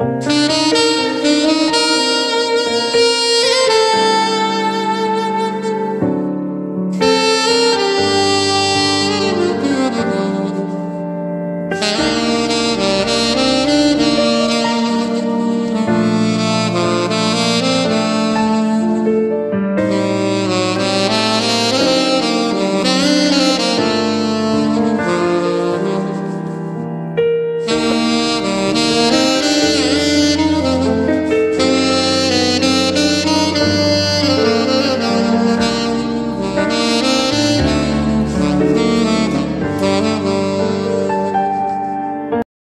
嗯。